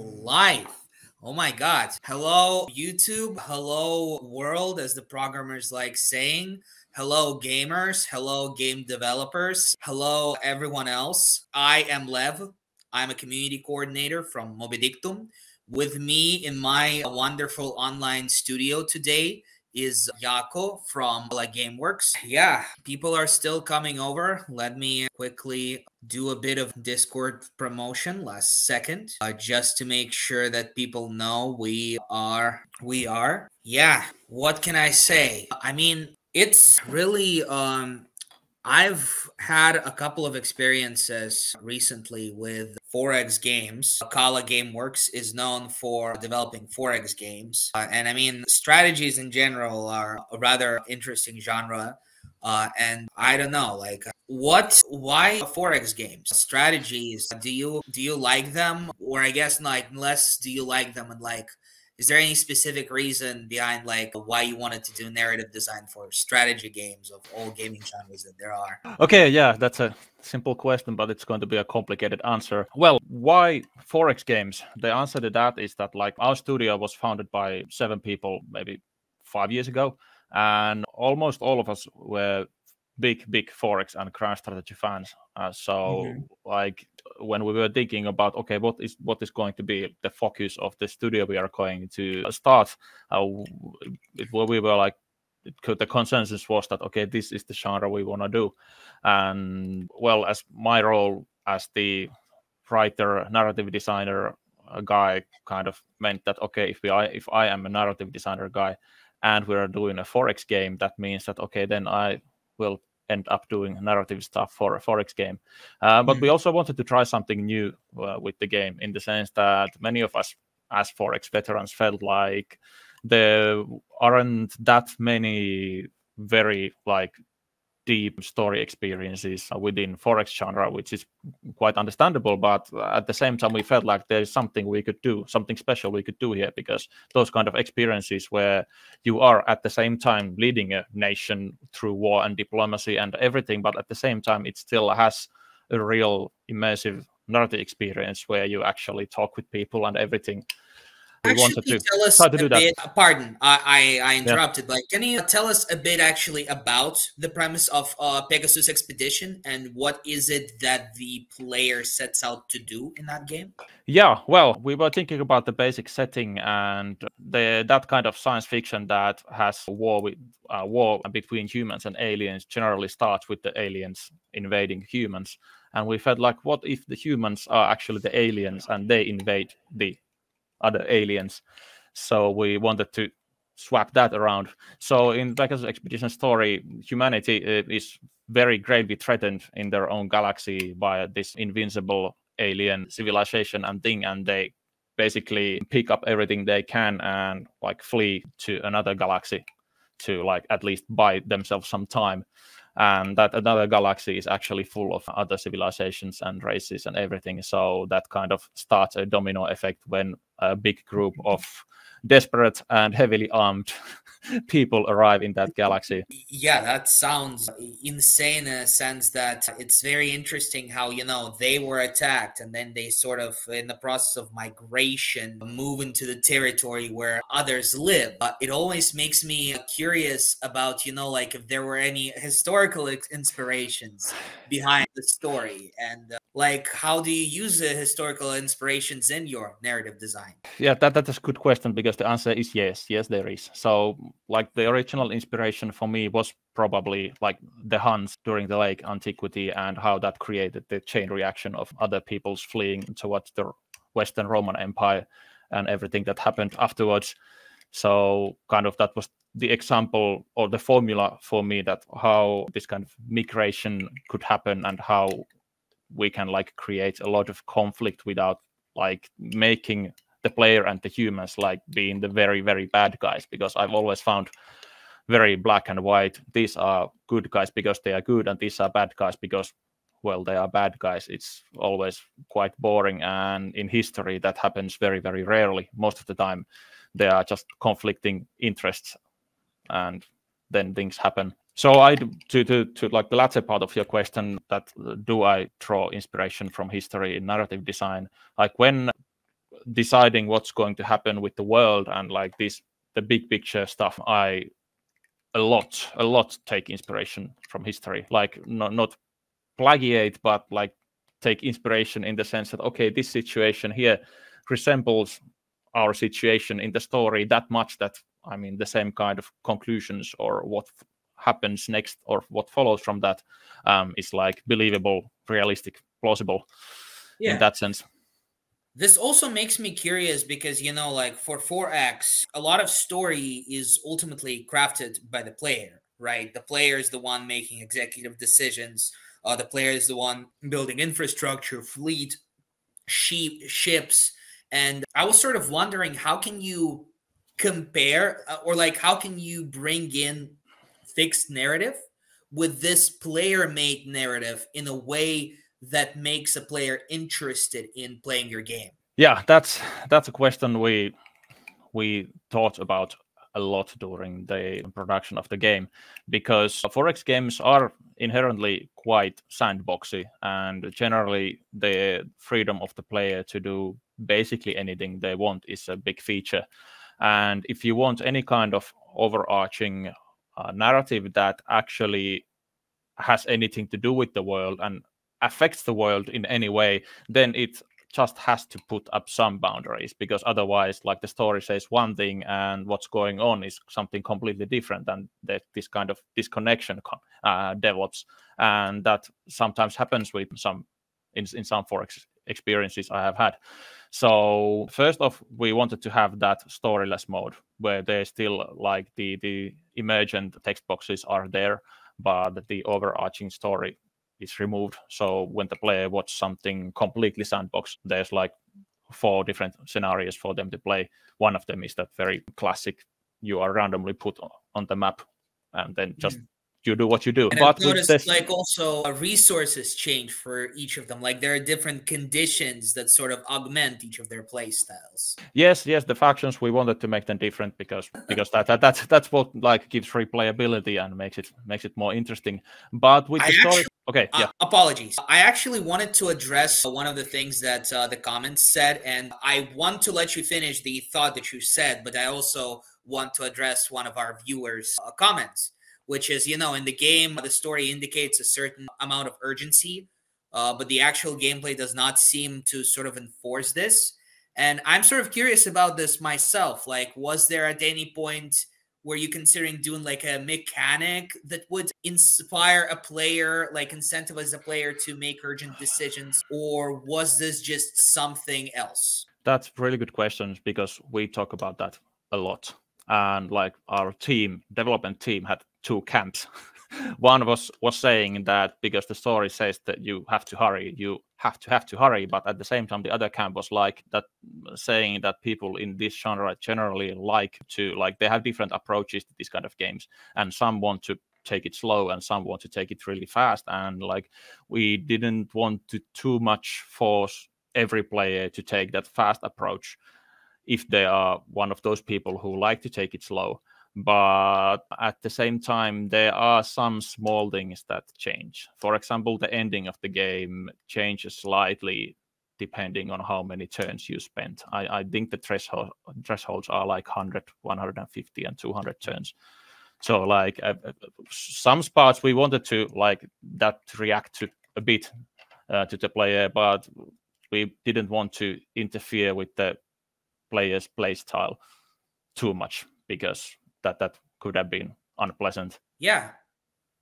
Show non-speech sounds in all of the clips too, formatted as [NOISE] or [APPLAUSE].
live. Oh my God. Hello, YouTube. Hello, world, as the programmers like saying. Hello, gamers. Hello, game developers. Hello, everyone else. I am Lev. I'm a community coordinator from Mobidictum. With me in my wonderful online studio today is Jaakko from Kaala Gameworks. Yeah, people are still coming over. Let me quickly do a bit of Discord promotion last second, uh, just to make sure that people know we are we are. Yeah, what can I say? I mean, it's really um I've had a couple of experiences recently with 4X games. Kaala Gameworks is known for developing 4X games. Uh, and I mean, strategies in general are a rather interesting genre. Uh, and I don't know, like, what, why 4X games? Strategies, do you, do you like them? Or I guess, like, less do you like them and like, is there any specific reason behind like why you wanted to do narrative design for strategy games of all gaming genres that there are? Okay yeah that's a simple question but it's going to be a complicated answer. Well why 4x games? The answer to that is that like our studio was founded by seven people maybe five years ago and almost all of us were big big 4x and grand strategy fans uh, so mm-hmm. like when we were thinking about okay what is what is going to be the focus of the studio we are going to start uh, it, we were like could, the consensus was that okay this is the genre we want to do and well as my role as the writer narrative designer guy kind of meant that okay if we I, if I am a narrative designer guy and we're doing a 4x game that means that okay then I will end up doing narrative stuff for a 4x game. Uh, but we also wanted to try something new uh, with the game in the sense that many of us, as 4x veterans, felt like there aren't that many very like deep story experiences within 4X genre, which is quite understandable. But at the same time, we felt like there is something we could do, something special we could do here, because those kind of experiences where you are at the same time leading a nation through war and diplomacy and everything, but at the same time, it still has a real immersive narrative experience where you actually talk with people and everything we actually, wanted to tell us try to do that. Bit, pardon, I, I, I interrupted. Yeah. Like, can you tell us a bit actually about the premise of uh, Pegasus Expedition and what is it that the player sets out to do in that game? Yeah, well, we were thinking about the basic setting and the that kind of science fiction that has war with uh, war between humans and aliens generally starts with the aliens invading humans. And we felt like, what if the humans are actually the aliens and they invade the other aliens. So we wanted to swap that around. So in Pegasus Expedition story, humanity uh, is very gravely threatened in their own galaxy by this invincible alien civilization and thing, and they basically pick up everything they can and like flee to another galaxy to like at least buy themselves some time. And that another galaxy is actually full of other civilizations and races and everything. So that kind of starts a domino effect when a big group of desperate and heavily armed [LAUGHS] people arrive in that galaxy. Yeah, that sounds insane in a sense that it's very interesting how, you know, they were attacked and then they sort of, in the process of migration, move into the territory where others live. But it always makes me curious about, you know, like if there were any historical inspirations behind the story and uh, like how do you use the historical inspirations in your narrative design? Yeah, that, that is a good question because the answer is yes. Yes, there is. So like the original inspiration for me was probably like the Huns during the late antiquity and how that created the chain reaction of other peoples fleeing towards the Western Roman Empire and everything that happened afterwards. So kind of that was the example or the formula for me that how this kind of migration could happen and how we can like create a lot of conflict without like making the player and the humans like being the very very bad guys because i've always found very black and white these are good guys because they are good and these are bad guys because well they are bad guys. It's always quite boring and in history that happens very very rarely. Most of the time there are just conflicting interests and then things happen. So i to to to like the latter part of your question that uh, do i draw inspiration from history in narrative design? Like when deciding what's going to happen with the world and like this the big picture stuff i a lot a lot take inspiration from history like not not plagiate but like take inspiration in the sense that okay this situation here resembles our situation in the story that much that i mean the same kind of conclusions or what happens next or what follows from that um, is like believable realistic plausible yeah. in that sense this also makes me curious because you know like for 4x a lot of story is ultimately crafted by the player right? The player is the one making executive decisions. Uh, the player is the one building infrastructure fleet sheep ships. And i was sort of wondering how can you compare uh, or like how can you bring in fixed narrative with this player made narrative in a way that makes a player interested in playing your game? Yeah, that's that's a question we we thought about a lot during the production of the game because 4X games are inherently quite sandboxy and generally the freedom of the player to do basically anything they want is a big feature and if you want any kind of overarching uh, narrative that actually has anything to do with the world and affects the world in any way, then it just has to put up some boundaries because otherwise like the story says one thing and what's going on is something completely different and that this kind of disconnection uh, develops. And that sometimes happens with some in, in some 4x experiences i have had. So first off we wanted to have that storyless mode where there's still like the the emergent text boxes are there but the overarching story is removed. So when the player watches something completely sandbox, there's like four different scenarios for them to play. One of them is that very classic you are randomly put on the map and then just mm you do what you do. And but I've noticed, this... like also uh, resources change for each of them. Like there are different conditions that sort of augment each of their play styles. Yes, yes, the factions we wanted to make them different because [LAUGHS] because that, that that's that's what like gives replayability and makes it makes it more interesting. But with the I story, okay, uh, apologies. I actually wanted to address one of the things that uh, the comments said, and I want to let you finish the thought that you said, but I also want to address one of our viewers' uh, comments which is, you know, in the game, the story indicates a certain amount of urgency, uh, but the actual gameplay does not seem to sort of enforce this. And I'm sort of curious about this myself. Like, was there at any point were you considering doing like a mechanic that would inspire a player, like incentivize a player to make urgent decisions, or was this just something else? That's really good questions because we talk about that a lot. And like our team, development team, had two camps. [LAUGHS] One was was saying that because the story says that you have to hurry, you have to have to hurry, but at the same time, the other camp was like that, saying that people in this genre generally like to like they have different approaches to these kind of games, and some want to take it slow and some want to take it really fast and like we didn't want to too much force every player to take that fast approach if they are one of those people who like to take it slow but at the same time there are some small things that change. For example the ending of the game changes slightly depending on how many turns you spend i, I think the threshold thresholds are like 100 150 and 200 turns. So like uh, uh, some spots we wanted to like that react to a bit uh, to the player but we didn't want to interfere with the player's play style too much because that that could have been unpleasant. Yeah.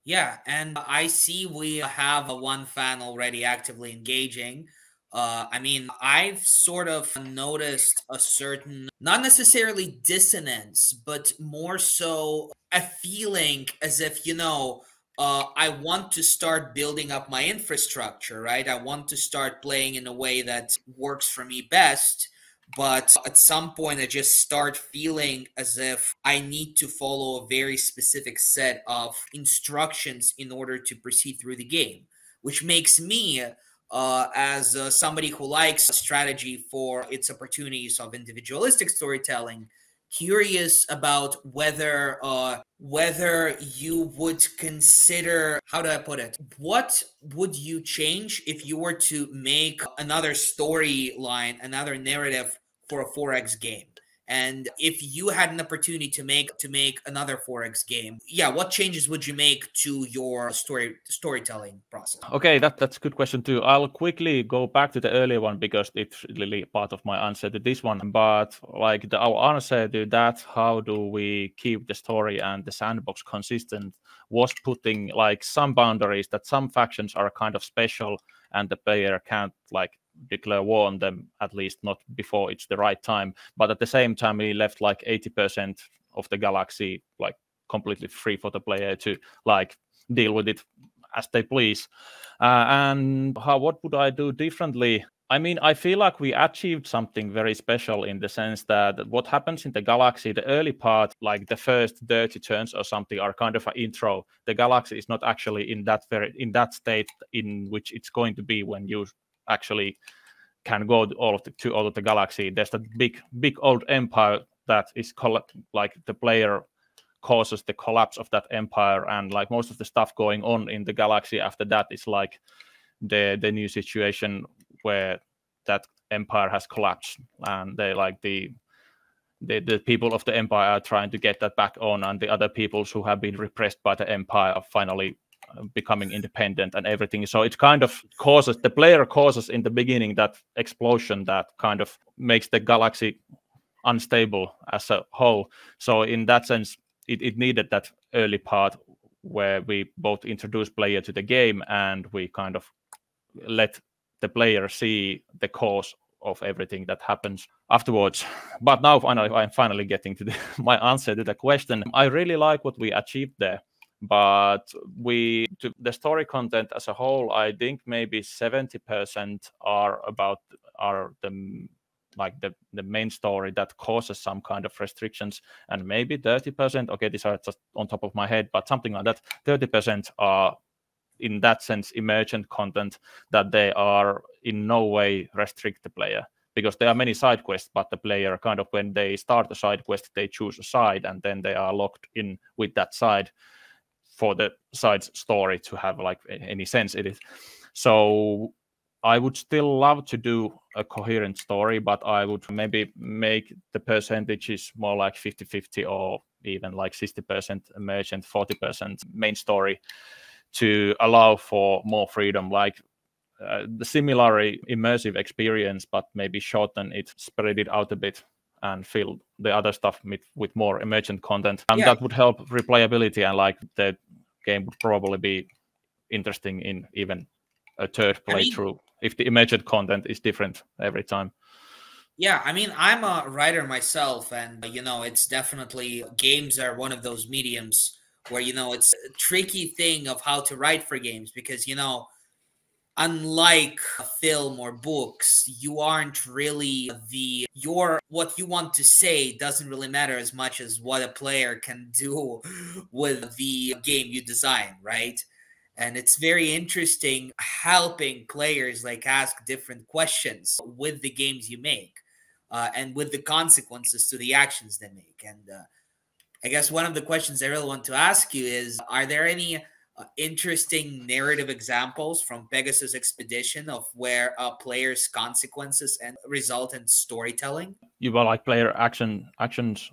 Yeah, and I see we have one fan already actively engaging. Uh, I mean, I've sort of noticed a certain, not necessarily dissonance, but more so a feeling as if, you know, uh, I want to start building up my infrastructure, right? I want to start playing in a way that works for me best. But at some point, I just start feeling as if I need to follow a very specific set of instructions in order to proceed through the game, which makes me uh, as uh, somebody who likes strategy for its opportunities of individualistic storytelling, curious about whether uh, whether you would consider how do I put it? What would you change if you were to make another storyline, another narrative for a 4X game. And if you had an opportunity to make to make another 4X game, yeah, what changes would you make to your story storytelling process? Okay, that, that's a good question too. I'll quickly go back to the earlier one because it's really part of my answer to this one. But like the, our answer to that, how do we keep the story and the sandbox consistent, was putting like some boundaries that some factions are kind of special and the player can't like declare war on them at least not before it's the right time. But at the same time we left like 80% of the galaxy like completely free for the player to like deal with it as they please. Uh, and how what would i do differently? I mean, I feel like we achieved something very special in the sense that what happens in the galaxy, the early part, like the first 30 turns or something, are kind of an intro. The galaxy is not actually in that very in that state in which it's going to be when you actually can go all of the to all of the galaxy. There's that big big old empire that is like the player causes the collapse of that empire and like most of the stuff going on in the galaxy after that is like the the new situation where that empire has collapsed and they like the the, the people of the empire are trying to get that back on and the other peoples who have been repressed by the empire are finally Uh, becoming independent and everything so it kind of causes the player causes in the beginning that explosion that kind of makes the galaxy unstable as a whole so in that sense it, it needed that early part where we both introduce player to the game and we kind of let the player see the cause of everything that happens afterwards. But now finally, I'm finally getting to the, [LAUGHS] my answer to the question. I really like what we achieved there. But we, the story content as a whole, I think maybe 70% are about are the like the, the main story that causes some kind of restrictions and maybe 30% okay these are just on top of my head but something like that 30% are in that sense emergent content that they are in no way restrict the player because there are many side quests but the player kind of when they start a side quest they choose a side and then they are locked in with that side for the side's story to have like any sense in it so i would still love to do a coherent story but i would maybe make the percentages more like 50 50 or even like 60% emergent 40% main story to allow for more freedom, like uh, the similar immersive experience, but maybe shorten it, spread it out a bit, and fill the other stuff with, with more emergent content. And yeah. that would help replayability, and like the game would probably be interesting in even a third playthrough I mean, if the imagined content is different every time. Yeah, I mean, I'm a writer myself, and you know, it's definitely games are one of those mediums where you know it's a tricky thing of how to write for games because you know unlike a film or books you aren't really the your what you want to say doesn't really matter as much as what a player can do [LAUGHS] with the game you design right? And it's very interesting helping players like ask different questions with the games you make uh, and with the consequences to the actions they make. And uh, I guess one of the questions I really want to ask you is Are there any uh, interesting narrative examples from Pegasus Expedition of where a player's consequences and result in storytelling? You were like player action actions.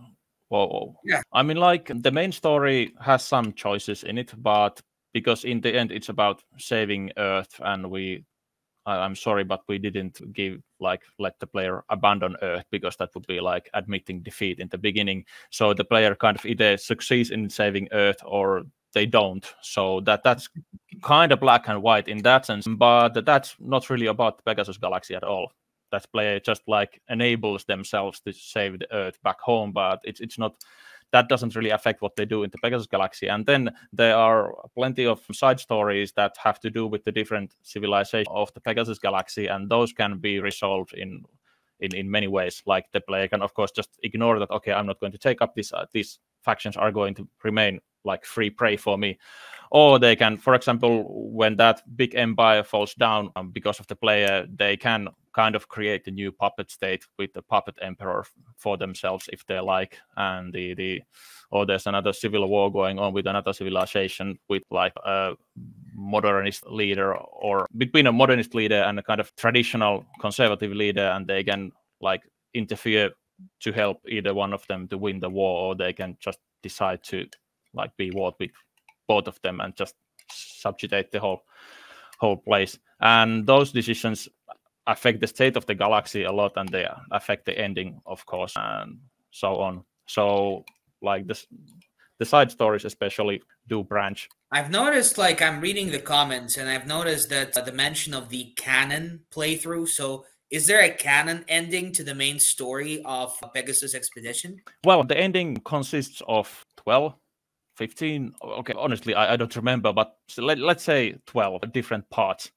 Whoa. Yeah. I mean, like the main story has some choices in it, but because in the end it's about saving Earth, and we I'm sorry, but we didn't give like let the player abandon Earth because that would be like admitting defeat in the beginning. So the player kind of either succeeds in saving Earth or they don't. So that that's kind of black and white in that sense. But that's not really about the Pegasus Galaxy at all. That player just like enables themselves to save the Earth back home, but it's it's not that doesn't really affect what they do in the Pegasus Galaxy. And then there are plenty of side stories that have to do with the different civilization of the Pegasus Galaxy, and those can be resolved in in, in many ways. Like the player can, of course, just ignore that. Okay, I'm not going to take up this. Uh, these factions are going to remain like free prey for me. Or they can for example when that big empire falls down um, because of the player they can kind of create a new puppet state with the puppet emperor for themselves if they like. And the the or there's another civil war going on with another civilization with like a modernist leader or between a modernist leader and a kind of traditional conservative leader and they can like interfere to help either one of them to win the war, or they can just decide to like be warred with both of them and just subjugate the whole whole place. And those decisions affect the state of the galaxy a lot, and they affect the ending, of course, and so on. So, like this, the side stories especially do branch. I've noticed, like, I'm reading the comments, and I've noticed that uh, the mention of the canon playthrough. So, is there a canon ending to the main story of Pegasus Expedition? Well, the ending consists of 12, 15. Okay, honestly, I, I don't remember, but let, let's say 12 different parts.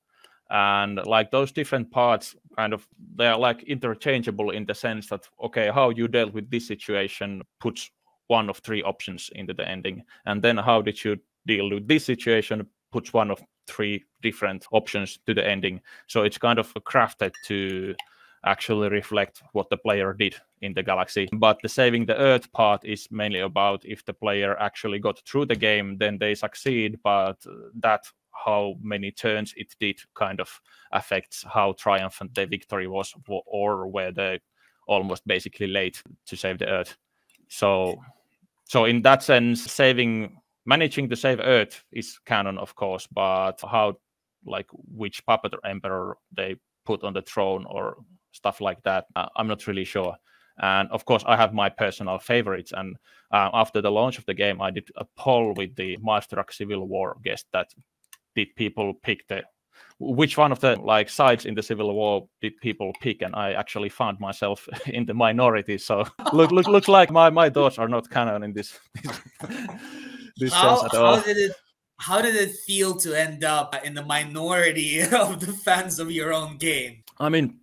And like those different parts, kind of, they're like interchangeable in the sense that, okay, how you dealt with this situation puts one of three options into the ending. And then how did you deal with this situation puts one of three different options to the ending. So it's kind of crafted to actually reflect what the player did in the galaxy. But the saving the Earth part is mainly about if the player actually got through the game, then they succeed. But that how many turns it did kind of affects how triumphant the victory was, or where they almost basically late to save the Earth. So, so in that sense, saving managing to save Earth is canon, of course, but how, like, which puppet emperor they put on the throne or stuff like that, uh, I'm not really sure. And of course, I have my personal favorites. And uh, after the launch of the game, I did a poll with the Maelstrom Civil War guest that did people pick the which one of the like sides in the civil war did people pick and i actually found myself [LAUGHS] in the minority so [LAUGHS] look look looks like my my thoughts are not canon in this this [LAUGHS] how, sense at all. How did it how did it feel to end up in the minority of the fans of your own game? I mean,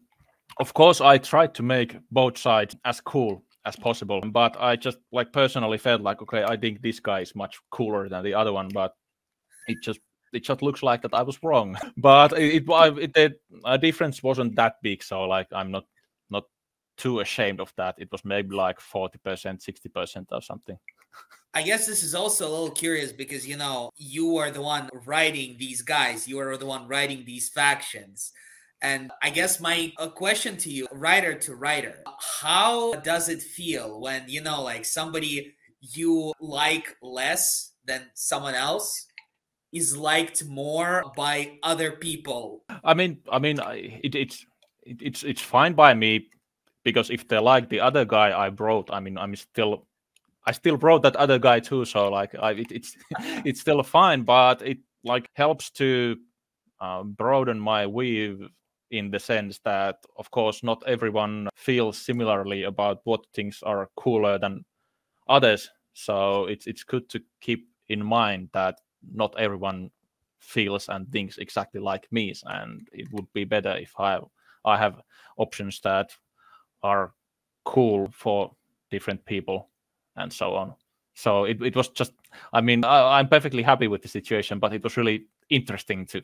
of course, I tried to make both sides as cool as possible, but I just like personally felt like, okay, I think this guy is much cooler than the other one, but it just it just looks like that I was wrong. [LAUGHS] But it, it, it the difference wasn't that big, so like I'm not not too ashamed of that. It was maybe like forty percent, sixty percent, or something. I guess this is also a little curious because you know you are the one writing these guys, you are the one writing these factions. And I guess my question to you, writer to writer, how does it feel when you know like somebody you like less than someone else is liked more by other people? I mean, I mean, it, it's it, it's it's fine by me because if they like the other guy I brought, I mean, I'm still I still brought that other guy too, so like I, it, it's [LAUGHS] it's still fine, but it like helps to uh, broaden my view in the sense that, of course, not everyone feels similarly about what things are cooler than others. So it's it's good to keep in mind that not everyone feels and thinks exactly like me, and it would be better if I I have options that are cool for different people and so on. So it, it was just, I mean, I, I'm perfectly happy with the situation, but it was really interesting to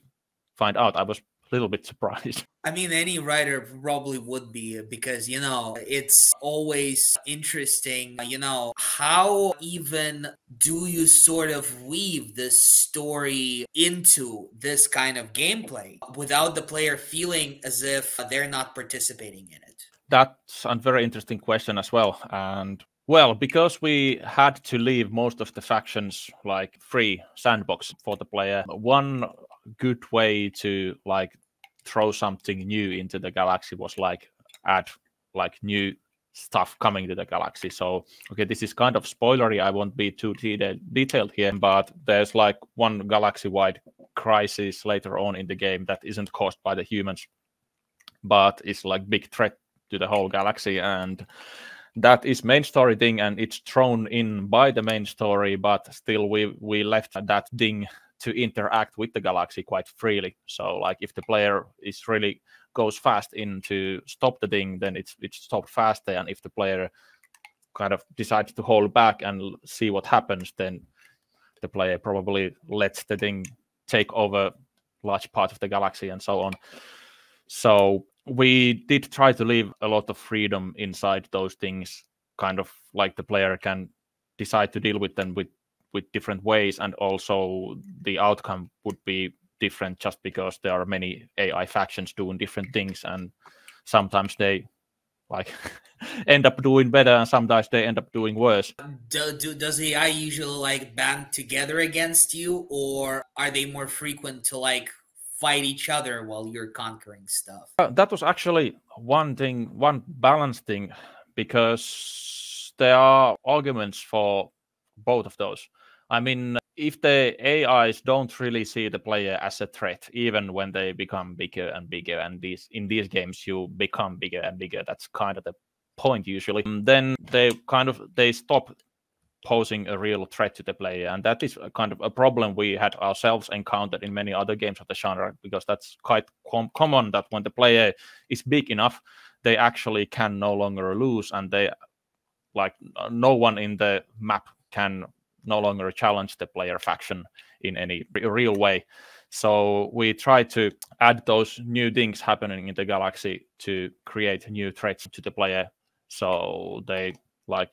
find out. I was little bit surprised. [LAUGHS] I mean, any writer probably would be because, you know, it's always interesting, you know, how even do you sort of weave this story into this kind of gameplay without the player feeling as if they're not participating in it? That's a very interesting question as well. And well, because we had to leave most of the factions like free sandbox for the player, one good way to like throw something new into the galaxy was like add like new stuff coming to the galaxy. So, okay, this is kind of spoilery. I won't be too de- detailed here, but there's like one galaxy wide crisis later on in the game that isn't caused by the humans, but it's like big threat to the whole galaxy. And that is main story thing and it's thrown in by the main story but still we we left that thing to interact with the galaxy quite freely. So like if the player is really goes fast in to stop the thing then it's it's stopped faster. And if the player kind of decides to hold back and see what happens then the player probably lets the thing take over large part of the galaxy and so on. So we did try to leave a lot of freedom inside those things kind of like the player can decide to deal with them with with different ways and also the outcome would be different just because there are many ai factions doing different things and sometimes they like [LAUGHS] end up doing better and sometimes they end up doing worse. Do, do, does the ai usually like band together against you or are they more frequent to like fight each other while you're conquering stuff? Uh, that was actually one thing one balance thing because there are arguments for both of those i mean if the AIs don't really see the player as a threat, even when they become bigger and bigger, and these in these games you become bigger and bigger, that's kind of the point usually. Um, then they kind of they stop posing a real threat to the player, and that is kind of a problem we had ourselves encountered in many other games of the genre, because that's quite com- common that when the player is big enough, they actually can no longer lose, and they like no one in the map can no longer challenge the player faction in any real way. So we try to add those new things happening in the galaxy to create new threats to the player, so they like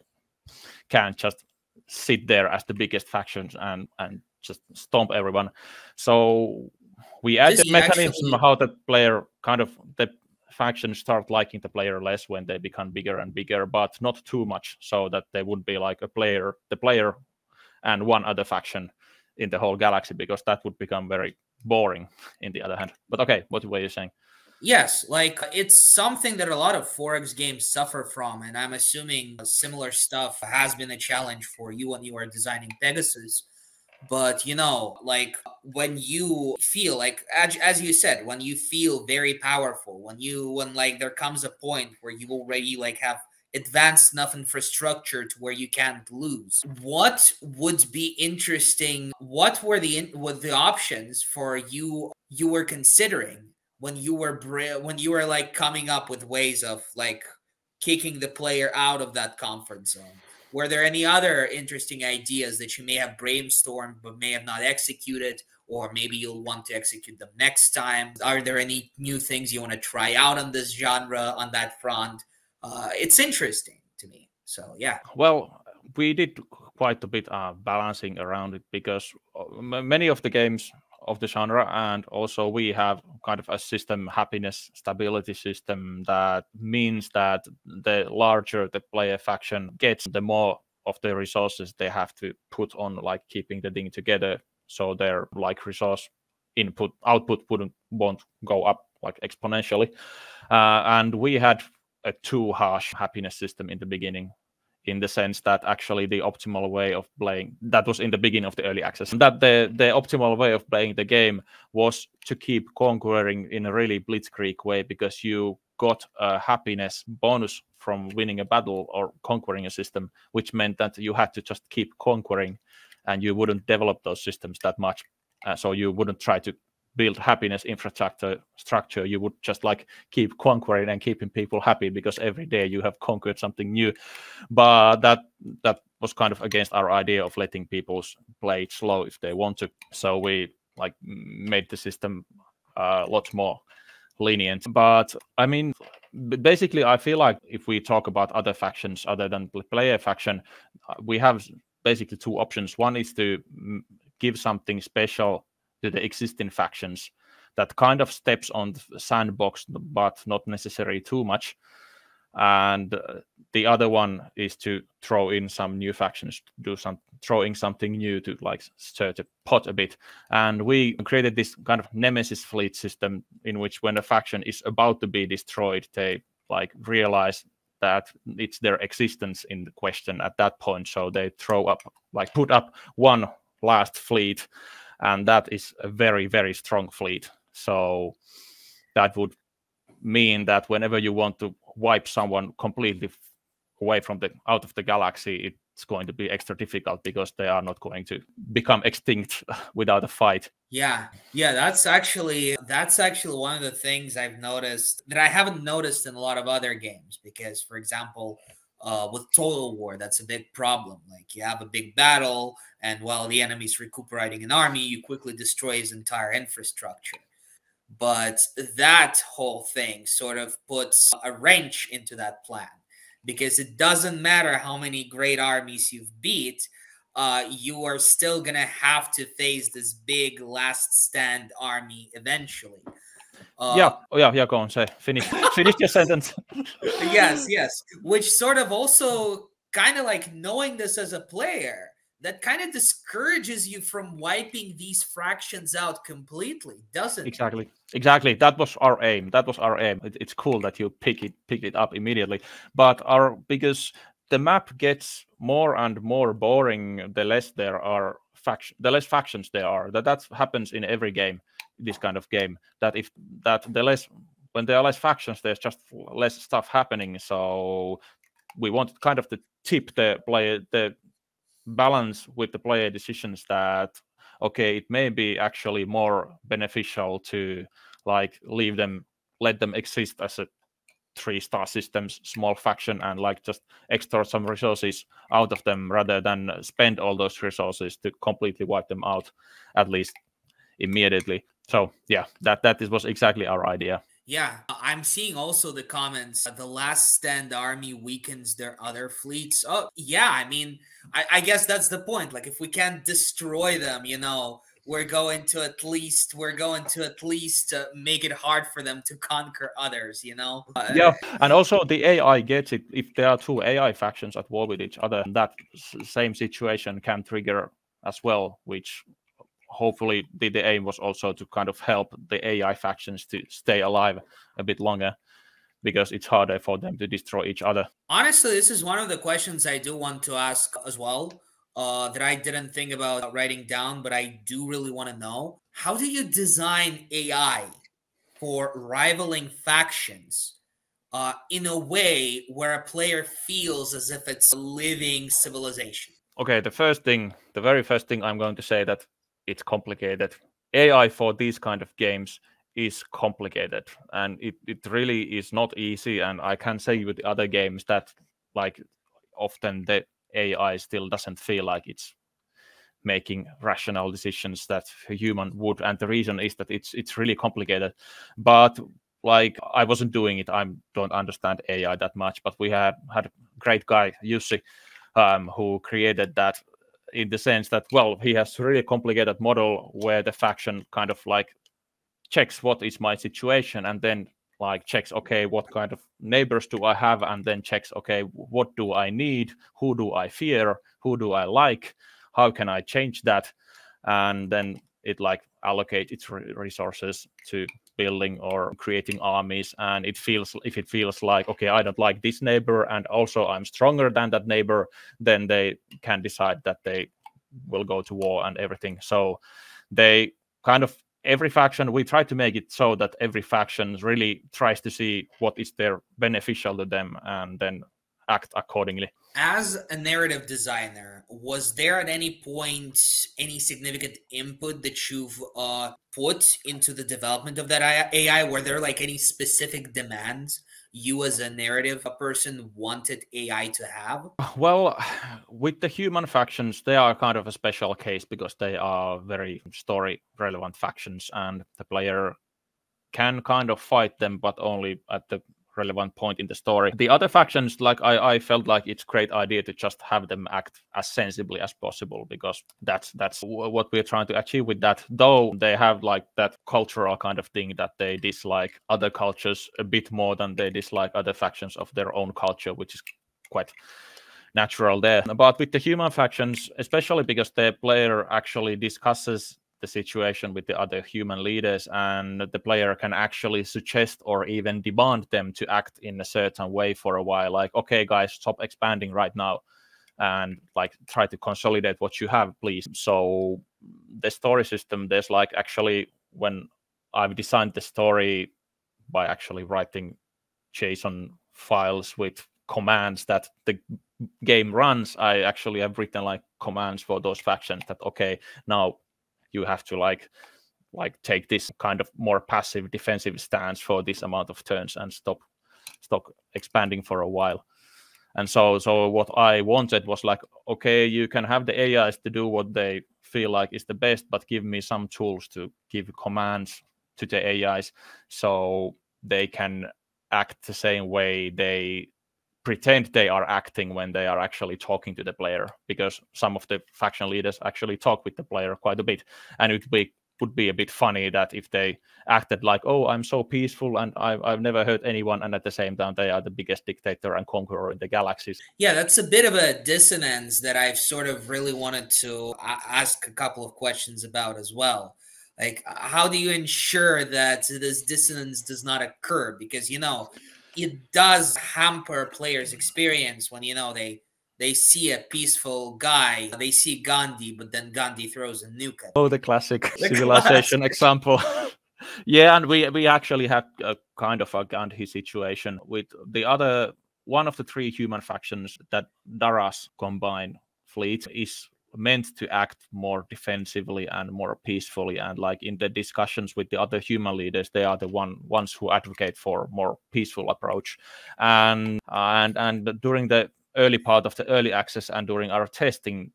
can't just sit there as the biggest factions and and just stomp everyone. So we add the mechanism actually... how the player kind of the factions start liking the player less when they become bigger and bigger, but not too much, so that they would be like a player. The player and one other faction in the whole galaxy because that would become very boring in the other hand. But okay what were you saying? Yes like it's something that a lot of 4x games suffer from and i'm assuming similar stuff has been a challenge for you when you are designing pegasus. But you know like when you feel like as, as you said when you feel very powerful when you when like there comes a point where you already like have advanced enough infrastructure to where you can't lose. What would be interesting? What were the what the options for you you were considering when you were when you were like coming up with ways of like kicking the player out of that comfort zone? Were there any other interesting ideas that you may have brainstormed but may have not executed? Or maybe you'll want to execute them next time. Are there any new things you want to try out on this genre on that front? Uh, it's interesting to me. So yeah. Well, we did quite a bit uh, balancing around it because uh, many of the games of the genre and also we have kind of a system happiness stability system that means that the larger the player faction gets the more of the resources they have to put on like keeping the thing together so their like resource input output wouldn't won't go up like exponentially uh, and we had a too harsh happiness system in the beginning in the sense that actually the optimal way of playing that was in the beginning of the early access And that the the optimal way of playing the game was to keep conquering in a really blitzkrieg way because you got a happiness bonus from winning a battle or conquering a system which meant that you had to just keep conquering and you wouldn't develop those systems that much. Uh, so you wouldn't try to build happiness infrastructure structure you would just like keep conquering and keeping people happy because every day you have conquered something new. But that that was kind of against our idea of letting people play it slow if they want to. So we like made the system a lot more lenient. But i mean basically i feel like if we talk about other factions other than player faction uh, we have basically two options. One is to give something special to the existing factions. That kind of steps on the sandbox but not necessarily too much. And uh, the other one is to throw in some new factions do some throwing something new to like stir the pot a bit. And we created this kind of nemesis fleet system in which when a faction is about to be destroyed they like realize that it's their existence in the question at that point. So they throw up like put up one last fleet and that is a very very strong fleet. So that would mean that whenever you want to wipe someone completely away from the out of the galaxy it's going to be extra difficult because they are not going to become extinct [LAUGHS] without a fight. Yeah. Yeah that's actually that's actually one of the things i've noticed that i haven't noticed in a lot of other games because for example uh, with Total War, that's a big problem. Like you have a big battle, and while the enemy's recuperating an army, you quickly destroy his entire infrastructure. But that whole thing sort of puts a wrench into that plan because it doesn't matter how many great armies you've beat, uh, you are still gonna have to face this big last stand army eventually. Uh, yeah, oh, yeah, yeah. Go on, say finish, finish your [LAUGHS] sentence. yes, yes. Which sort of also kind of like knowing this as a player that kind of discourages you from wiping these fractions out completely, doesn't exactly. it? Exactly, exactly. That was our aim. That was our aim. It, it's cool that you pick it, pick it up immediately. But our because the map gets more and more boring the less there are faction, the less factions there are. That that happens in every game, this kind of game. That if that the less when there are less factions, there's just less stuff happening. So we want kind of to tip the player the balance with the player decisions that okay it may be actually more beneficial to like leave them let them exist as a three star systems small faction and like just extort some resources out of them rather than spend all those resources to completely wipe them out at least immediately so yeah that that was exactly our idea yeah, I'm seeing also the comments. Uh, the last stand army weakens their other fleets. Oh, yeah. I mean, I, I, guess that's the point. Like, if we can't destroy them, you know, we're going to at least we're going to at least uh, make it hard for them to conquer others. You know. Uh, yeah, and also the AI gets it. If there are two AI factions at war with each other, that same situation can trigger as well, which hopefully the, the aim was also to kind of help the AI factions to stay alive a bit longer because it's harder for them to destroy each other. Honestly, this is one of the questions I do want to ask as well. Uh, that I didn't think about writing down, but I do really want to know. How do you design AI for rivaling factions uh, in a way where a player feels as if it's a living civilization? Okay, the first thing, the very first thing I'm going to say that it's complicated. AI for these kind of games is complicated and it, it really is not easy. And I can say with other games that like often the AI still doesn't feel like it's making rational decisions that a human would and the reason is that it's it's really complicated. But like i wasn't doing it. I don't understand ai that much but we had had a great guy Jussi um, who created that in the sense that well he has a really complicated model where the faction kind of like checks what is my situation and then like checks okay what kind of neighbors do i have? And then checks okay what do i need? Who do i fear? Who do i like? How can i change that? And then it like allocate its resources to building or creating armies. And it feels if it feels like okay i don't like this neighbor and also i'm stronger than that neighbor then they can decide that they will go to war and everything. So they kind of every faction we try to make it so that every faction really tries to see what is their beneficial to them and then act accordingly. As a narrative designer, was there at any point any significant input that you've uh, put into the development of that AI? Were there like any specific demands you as a narrative a person wanted AI to have? Well, [SIGHS] with the human factions, they are kind of a special case because they are very story relevant factions and the player can kind of fight them, but only at the relevant point in the story. The other factions, like I, I felt like it's great idea to just have them act as sensibly as possible because that's that's what we're trying to achieve with that. Though they have like that cultural kind of thing that they dislike other cultures a bit more than they dislike other factions of their own culture, which is quite natural there. But with the human factions, especially because the player actually discusses the situation with the other human leaders and the player can actually suggest or even demand them to act in a certain way for a while like okay guys stop expanding right now and like try to consolidate what you have please. So the story system there's like actually when i've designed the story by actually writing json files with commands that the game runs i actually have written like commands for those factions that okay now you have to like like take this kind of more passive defensive stance for this amount of turns and stop stop expanding for a while. And so so what i wanted was like okay you can have the ais to do what they feel like is the best but give me some tools to give commands to the ais so they can act the same way they pretend they are acting when they are actually talking to the player because some of the faction leaders actually talk with the player quite a bit and it would be would be a bit funny that if they acted like, oh, I'm so peaceful and I've, I've never hurt anyone, and at the same time they are the biggest dictator and conqueror in the galaxies. Yeah, that's a bit of a dissonance that I've sort of really wanted to uh, ask a couple of questions about as well. Like, uh, how do you ensure that this dissonance does not occur? Because you know, it does hamper players' experience when you know they they see a peaceful guy, they see Gandhi, but then Gandhi throws a nuke. oh, the classic the civilization classic. example. [LAUGHS] yeah, and we we actually had a kind of a Gandhi situation with the other one of the three human factions that Dara's combined fleet is meant to act more defensively and more peacefully and like in the discussions with the other human leaders they are the one ones who advocate for more peaceful approach and and and during the early part of the early access and during our testing,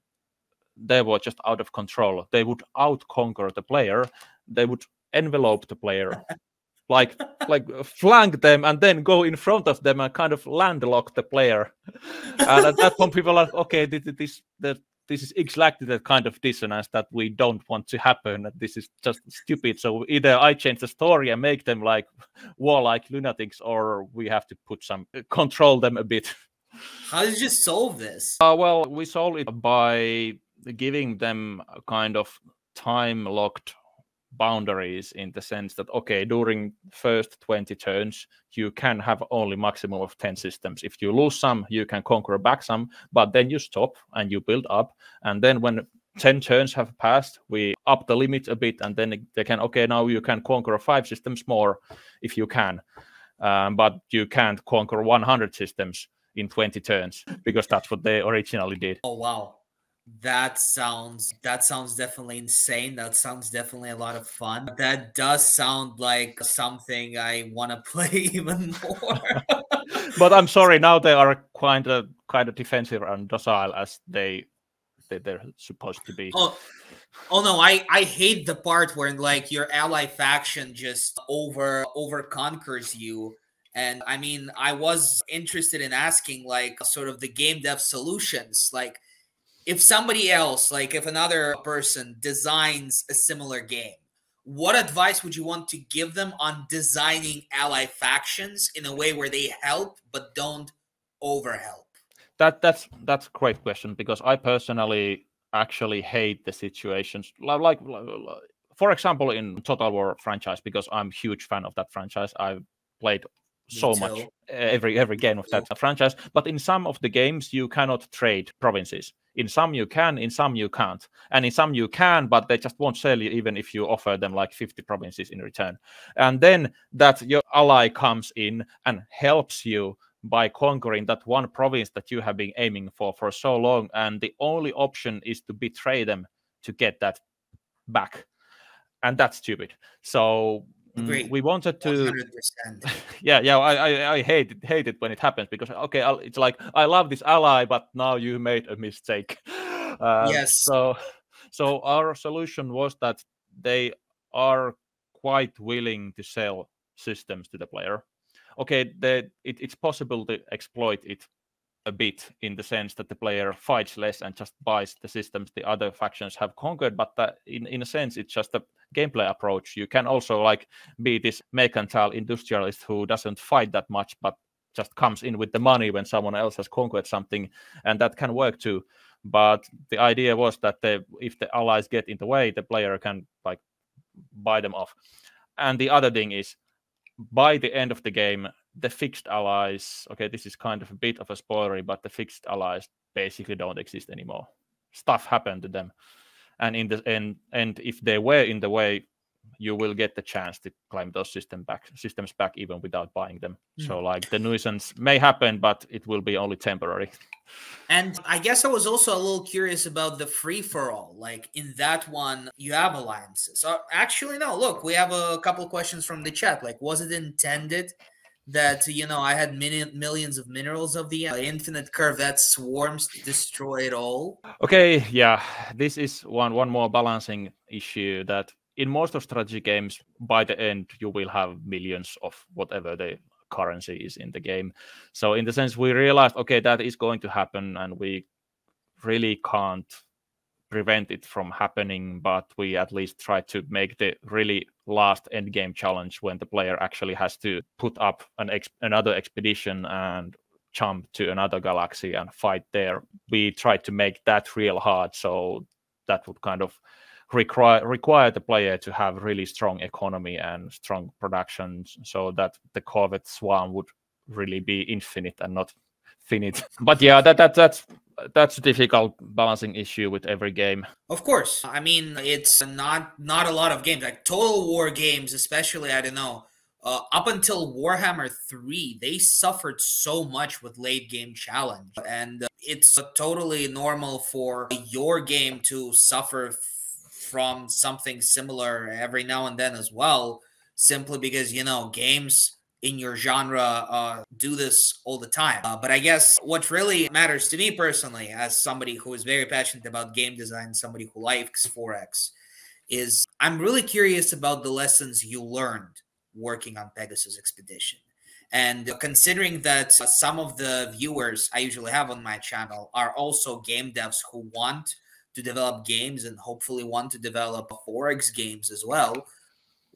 they were just out of control. They would out conquer the player. They would envelope the player, [LAUGHS] like like flank them and then go in front of them and kind of landlock the player. and at that point, people are like, okay, this this that this is exactly the kind of dissonance that we don't want to happen. This is just stupid. So either I change the story and make them like [LAUGHS] warlike lunatics, or we have to put some control them a bit. [LAUGHS] How did you solve this? Uh, well, we solved it by giving them a kind of time locked boundaries in the sense that okay during first 20 turns you can have only maximum of 10 systems if you lose some you can conquer back some but then you stop and you build up and then when 10 turns have passed we up the limit a bit and then they can okay now you can conquer five systems more if you can um, but you can't conquer 100 systems in 20 turns because that's what they originally did. Oh wow. That sounds that sounds definitely insane. That sounds definitely a lot of fun. That does sound like something I want to [LAUGHS] play even more. but I'm sorry, now they are kind of kind of defensive and docile as they, they they're supposed to be. Oh, oh no, I I hate the part where like your ally faction just over over conquers you and I mean, I was interested in asking, like, sort of the game dev solutions. Like, if somebody else, like, if another person designs a similar game, what advice would you want to give them on designing ally factions in a way where they help but don't overhelp? That that's that's a great question because I personally actually hate the situations like, like, like for example in Total War franchise because I'm a huge fan of that franchise. I've played so much eh, every every game of that franchise. But in some of the games you cannot trade provinces. In some you can in some you can't. And in some you can but they just won't sell you even if you offer them like 50 provinces in return. And then that your ally comes in and helps you by conquering that one province that you have been aiming for for so long. And the only option is to betray them to get that back. And that's stupid. So Mm, we wanted to 100%. [LAUGHS] yeah yeah I, I i hate it hate it when it happens because okay I'll, it's like i love this ally but now you made a mistake. [LAUGHS] Uh, yes. so so our solution was that they are quite willing to sell systems to the player. Okay they, it, it's possible to exploit it a bit in the sense that the player fights less and just buys the systems the other factions have conquered but that in, in a sense it's just a gameplay approach. You can also like be this mercantile industrialist who doesn't fight that much but just comes in with the money when someone else has conquered something and that can work too. But the idea was that the, if the allies get in the way the player can like buy them off. And the other thing is by the end of the game the fixed allies okay this is kind of a bit of a spoiler but the fixed allies basically don't exist anymore. Stuff happened to them. And in the end and if they were in the way you will get the chance to claim those system back systems back even without buying them. Mm. so like the nuisance may happen but it will be only temporary. And i guess i was also a little curious about the free for all like in that one you have alliances. So actually no look we have a couple questions from the chat like was it intended that you know I had many, millions of minerals of the uh, infinite Corvette swarms destroy it all. Okay, yeah, this is one one more balancing issue that in most of strategy games, by the end you will have millions of whatever the currency is in the game. So in the sense we realized, okay, that is going to happen, and we really can't prevent it from happening, but we at least try to make the really last end game challenge when the player actually has to put up an ex- another expedition and jump to another galaxy and fight there. We try to make that real hard, so that would kind of require require the player to have really strong economy and strong production, so that the Corvette Swarm would really be infinite and not finite. [LAUGHS] But yeah, that that that's that's a difficult balancing issue with every game. Of course, I mean it's not not a lot of games like Total War games, especially. I don't know. Uh, up until Warhammer 3, they suffered so much with late game challenge. And uh, it's totally normal for your game to suffer from something similar every now and then as well, simply because, you know, games in your genre uh, do this all the time. Uh, but I guess what really matters to me personally, as somebody who is very passionate about game design, somebody who likes 4X, is I'm really curious about the lessons you learned working on Pegasus Expedition. And considering that some of the viewers I usually have on my channel are also game devs who want to develop games and hopefully want to develop 4X games as well,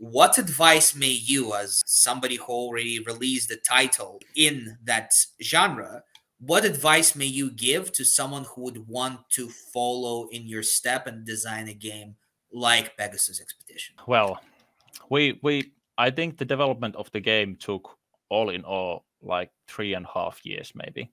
what advice may you, as somebody who already released the title in that genre, what advice may you give to someone who would want to follow in your step and design a game like Pegasus Expedition? Well, we we I think the development of the game took all in all like three and a half years, maybe.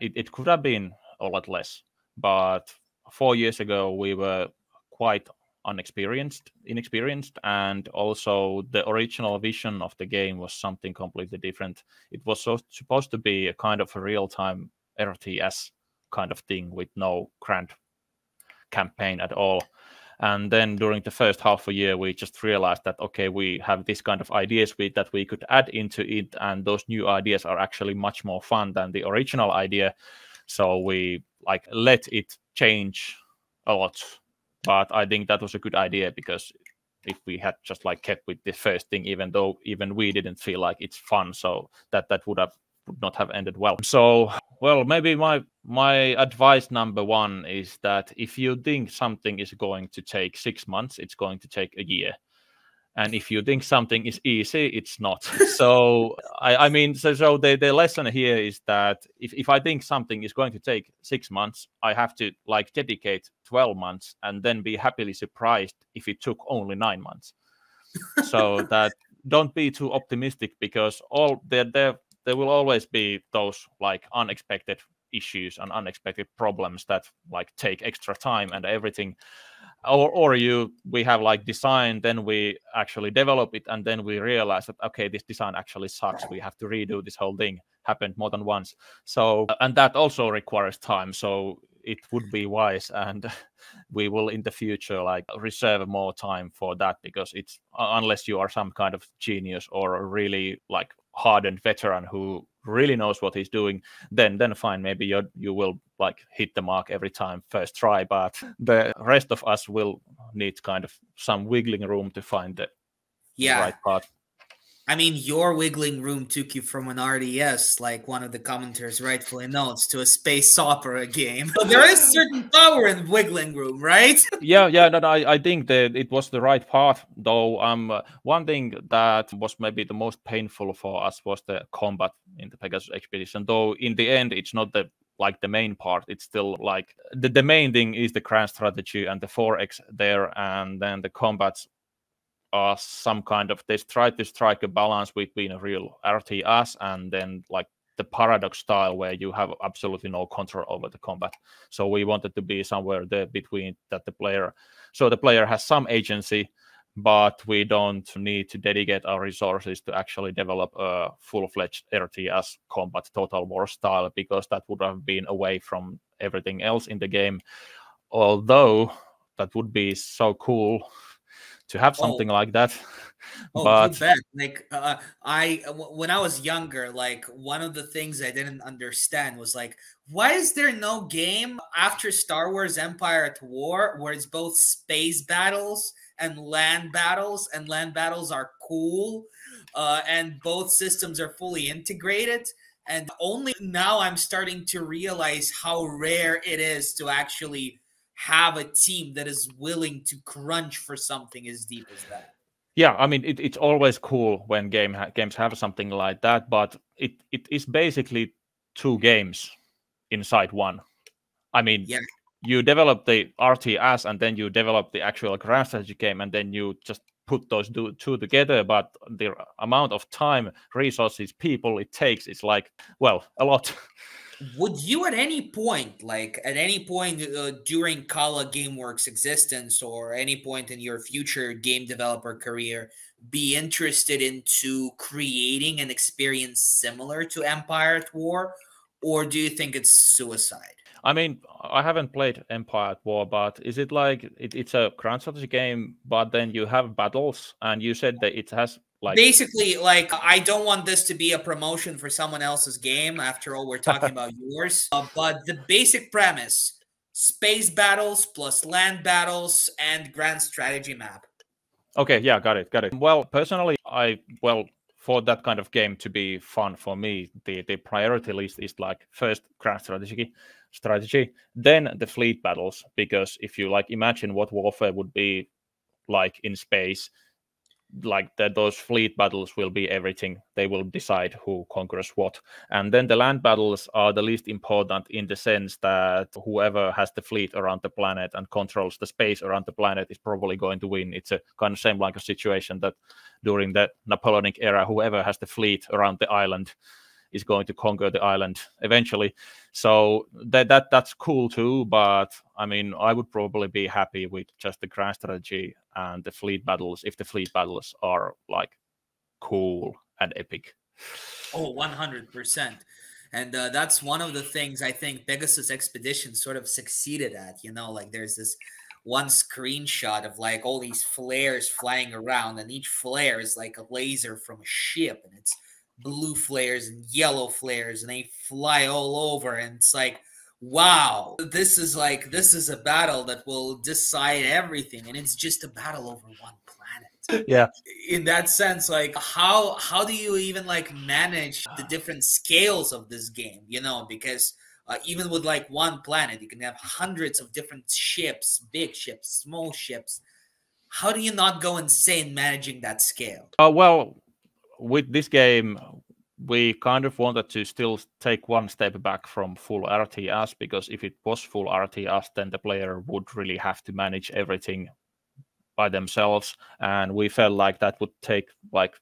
It, it could have been a lot less, but four years ago we were quite unexperienced, inexperienced, and also the original vision of the game was something completely different. It was so, supposed to be a kind of a real-time RTS kind of thing with no grand campaign at all. And then during the first half a year we just realized that okay we have this kind of ideas with that we could add into it and those new ideas are actually much more fun than the original idea. So we like let it change a lot but i think that was a good idea because if we had just like kept with the first thing even though even we didn't feel like it's fun so that that would have would not have ended well so well, maybe my my advice number one is that if you think something is going to take six months, it's going to take a year. And if you think something is easy, it's not. so I, I mean, so, so the, the lesson here is that if, if I think something is going to take six months, I have to like dedicate 12 months and then be happily surprised if it took only nine months. so that [LAUGHS] don't be too optimistic because all there there there will always be those like unexpected issues and unexpected problems that like take extra time and everything or or you we have like design then we actually develop it and then we realize that okay this design actually sucks. We have to redo this whole thing. Happened more than once. So and that also requires time. So it would be wise and [LAUGHS] we will in the future like reserve more time for that because it's unless you are some kind of genius or a really like hardened veteran who really knows what he's doing, then then fine, maybe you you will like hit the mark every time first try. But the rest of us will need kind of some wiggling room to find the yeah. right part. I mean, your wiggling room took you from an RTS, like one of the commenters rightfully notes, to a space opera game. [LAUGHS] So there is certain power in wiggling room, right? [LAUGHS] yeah, yeah. No, I, I think that it was the right path, though. Um, one thing that was maybe the most painful for us was the combat in the Pegasus Expedition. Though in the end, it's not the like the main part. It's still like the, the main thing is the grand strategy and the 4X there, and then the combats are some kind of they try to strike a balance between a real RTS and then like the paradox style where you have absolutely no control over the combat. So we wanted to be somewhere there between that the player so the player has some agency but we don't need to dedicate our resources to actually develop a full-fledged RTS combat total war style because that would have been away from everything else in the game. Although that would be so cool to have oh. something oh. like that. Oh, but bet. like uh, I when I was younger, like one of the things I didn't understand was like, why is there no game after Star Wars Empire at War where it's both space battles and land battles, and land battles are cool, uh, and both systems are fully integrated. And only now I'm starting to realize how rare it is to actually have a team that is willing to crunch for something as deep as that. Yeah, I mean it, it's always cool when game ha- games have something like that, but it, it is basically two games inside one. I mean, yeah. You develop the RTS and then you develop the actual grand strategy game, and then you just put those two together. But the amount of time, resources, people it takes is like, well, a lot. [LAUGHS] Would you at any point, like at any point uh, during Kaala Gameworks existence or any point in your future game developer career, be interested into creating an experience similar to Empire at War? Or do you think it's suicide? I mean, I haven't played Empire at War, but is it like it, it's a grand strategy game, but then you have battles, and you said that it has like basically like I don't want this to be a promotion for someone else's game. After all, we're talking [LAUGHS] about yours. Uh, but the basic premise: space battles plus land battles and grand strategy map. Okay, yeah, got it, got it. Well, personally, I well for that kind of game to be fun for me, the the priority list is like first grand strategy strategy, then the fleet battles. Because if you like imagine what warfare would be like in space, like that those fleet battles will be everything they will decide who conquers what and then the land battles are the least important in the sense that whoever has the fleet around the planet and controls the space around the planet is probably going to win it's a kind of same like a situation that during the napoleonic era whoever has the fleet around the island is going to conquer the island eventually. So that that that's cool too. But I mean, I would probably be happy with just the grand strategy and the fleet battles if the fleet battles are like cool and epic. Oh, 100%. And uh, that's one of the things I think Pegasus Expedition sort of succeeded at. You know, like there's this one screenshot of like all these flares flying around, and each flare is like a laser from a ship, and it's blue flares and yellow flares and they fly all over and it's like wow this is like this is a battle that will decide everything and it's just a battle over one planet. Yeah. In that sense like how how do you even like manage the different scales of this game you know? Because uh, even with like one planet you can have hundreds of different ships big ships small ships. How do you not go insane managing that scale? Uh, well with this game, we kind of wanted to still take one step back from full RTS because if it was full RTS, then the player would really have to manage everything by themselves, and we felt like that would take like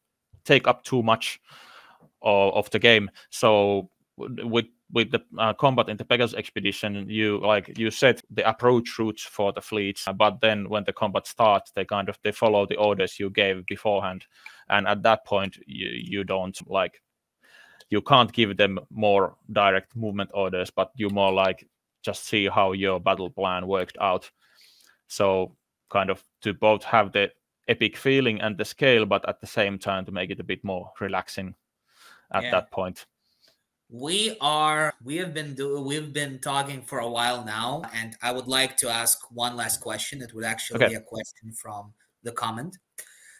take up too much of, of the game. So with with the uh, combat in the Pegasus expedition, you like you set the approach routes for the fleets, but then when the combat starts, they kind of they follow the orders you gave beforehand, and at that point you you don't like you can't give them more direct movement orders, but you more like just see how your battle plan worked out. So kind of to both have the epic feeling and the scale, but at the same time to make it a bit more relaxing at yeah. that point we are we have been do, we've been talking for a while now and i would like to ask one last question it would actually okay. be a question from the comment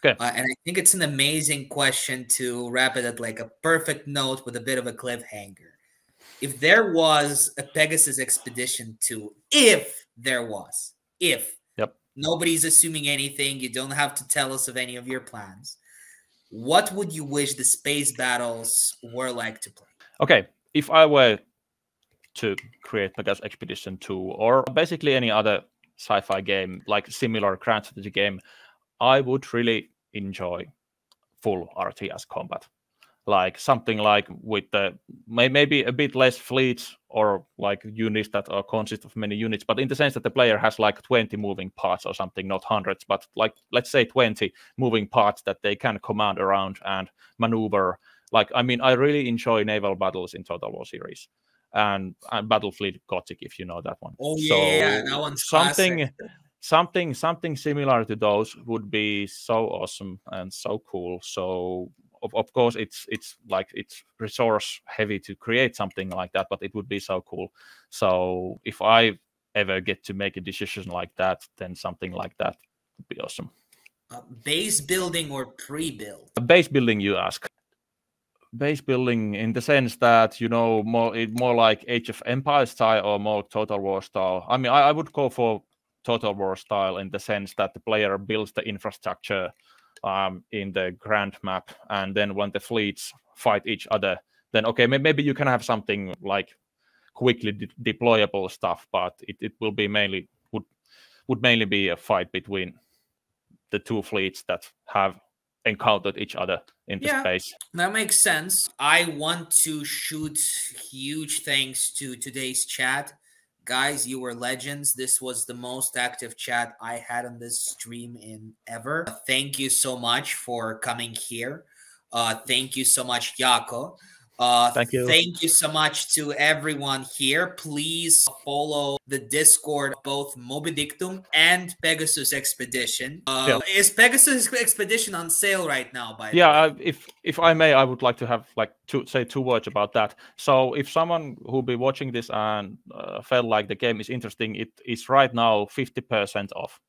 okay. Uh, and i think it's an amazing question to wrap it at like a perfect note with a bit of a cliffhanger if there was a pegasus expedition to, if there was if yep nobody's assuming anything you don't have to tell us of any of your plans what would you wish the space battles were like to play Okay, if I were to create Pegasus Expedition 2 or basically any other sci-fi game like similar grand strategy game, I would really enjoy full RTS combat. Like something like with the maybe a bit less fleets or like units that are consist of many units, but in the sense that the player has like 20 moving parts or something, not hundreds, but like let's say 20 moving parts that they can command around and maneuver like i mean i really enjoy naval battles in total war series and, and battlefleet gothic if you know that one. Oh so yeah that one's something classic. something something similar to those would be so awesome and so cool. So of, of course it's it's like it's resource heavy to create something like that but it would be so cool. So if i ever get to make a decision like that then something like that would be awesome. Uh, base building or pre-build? Base building you ask base building in the sense that you know more more like Age of Empires style or more Total War style. I mean, I, I would go for Total War style in the sense that the player builds the infrastructure um, in the grand map, and then when the fleets fight each other, then okay, maybe you can have something like quickly de- deployable stuff, but it, it will be mainly would would mainly be a fight between the two fleets that have encountered each other in the yeah, space. That makes sense. I want to shoot huge thanks to today's chat. Guys, you were legends. This was the most active chat I had on this stream in ever. Thank you so much for coming here. Uh, thank you so much, Jaakko. Uh, thank you. Thank you so much to everyone here. Please follow the Discord, both Mobidictum and Pegasus Expedition. Uh, yeah. Is Pegasus Expedition on sale right now? By yeah, uh, if if I may, I would like to have like to say two words about that. So, if someone who'll be watching this and uh, felt like the game is interesting, it is right now fifty percent off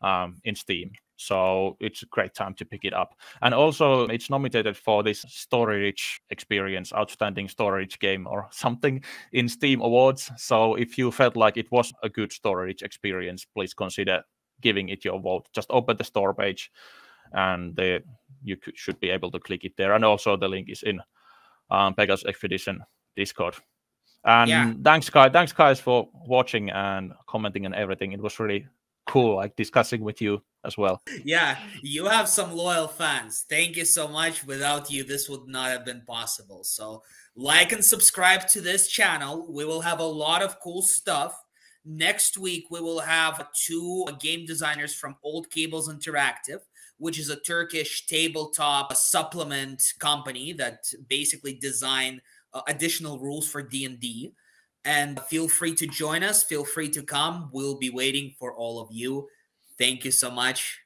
um, in Steam. So it's a great time to pick it up. And also, it's nominated for this story-rich Experience, Outstanding story-rich Game, or [LAUGHS] something in Steam Awards. So if you felt like it was a good story-rich experience, please consider giving it your vote. Just open the store page, and the, you could, should be able to click it there. And also, the link is in um, Pegasus Expedition Discord. And yeah. thanks, guys. Thanks, guys, for watching and commenting and everything. It was really cool, like discussing with you as well. Yeah, you have some loyal fans. Thank you so much. Without you, this would not have been possible. So, like and subscribe to this channel. We will have a lot of cool stuff. Next week, we will have two game designers from Old Cables Interactive, which is a Turkish tabletop supplement company that basically design uh, additional rules for D&D. And feel free to join us. Feel free to come. We'll be waiting for all of you. Thank you so much.